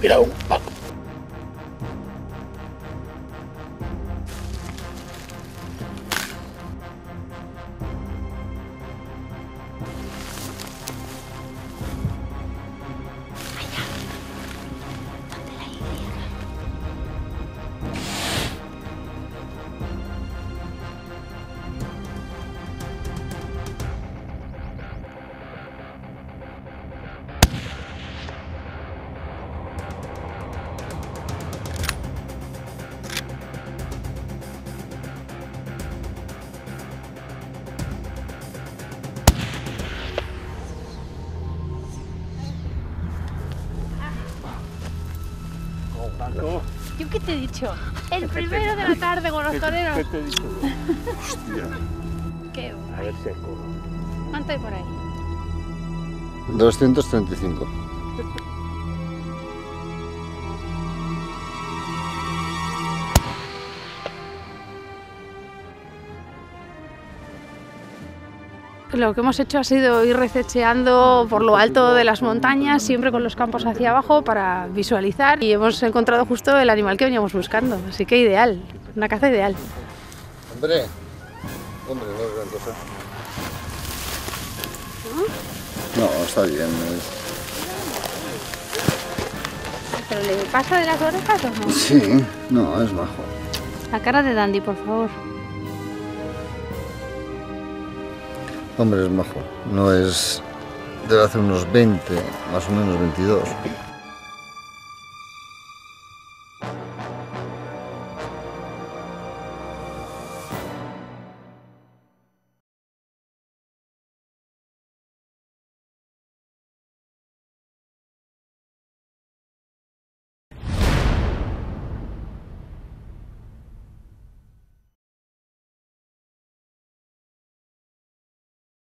virão ¿Yo qué te he dicho? El primero de la tarde con los toreros. ¿Qué te he dicho? Hostia. ¿Qué? A ver si corro. ¿Cuánto hay por ahí? 235. Lo que hemos hecho ha sido ir rececheando por lo alto de las montañas, siempre con los campos hacia abajo para visualizar y hemos encontrado justo el animal que veníamos buscando. Así que ideal, una caza ideal. Hombre, hombre, no es gran cosa. No, está bien. es- ¿Pero le pasa de las orejas o no? Sí, no, es bajo. La cara de Dandy, por favor. Hombre, es majo. No es... Debe hacer unos 20, más o menos 22.